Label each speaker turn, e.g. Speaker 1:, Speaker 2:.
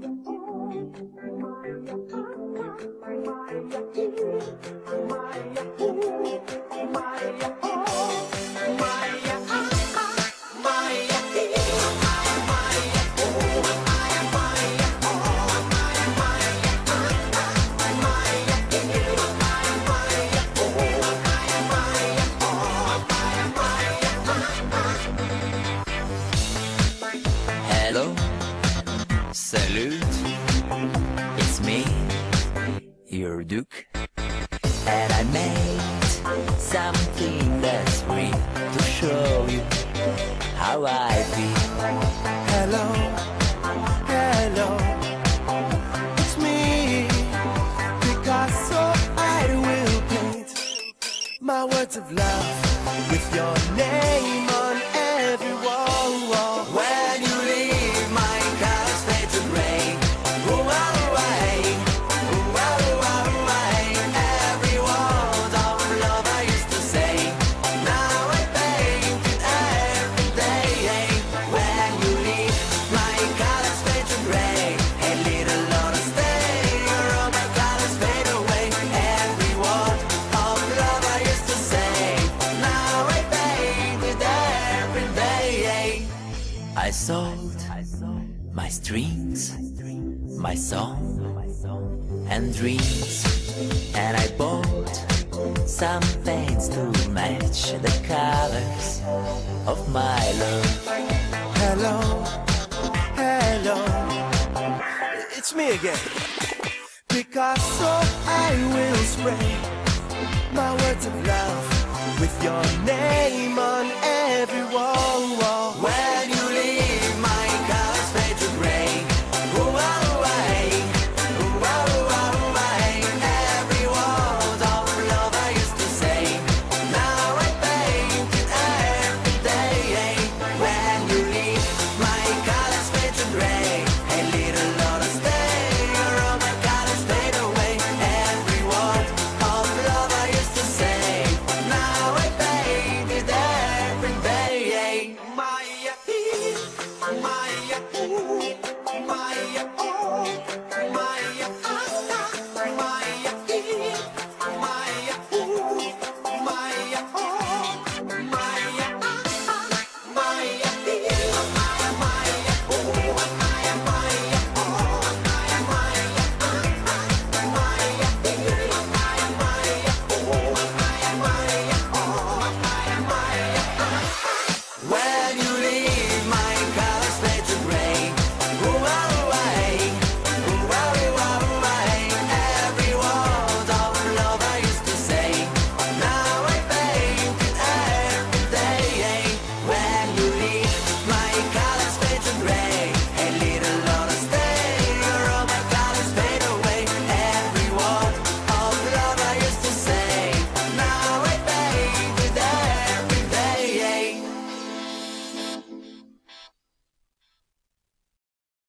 Speaker 1: Hello, salute, it's me, your Duke, and I made something that's real to show you how I feel.
Speaker 2: Hello, hello, it's me, Picasso. I will paint my words of love with your name
Speaker 1: sold my strings, my song, and dreams, and I bought some paints to match the colors of my love.
Speaker 2: Hello, hello, it's me again. Picasso, I will spray my words of love with your name